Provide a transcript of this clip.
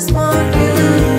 just want you.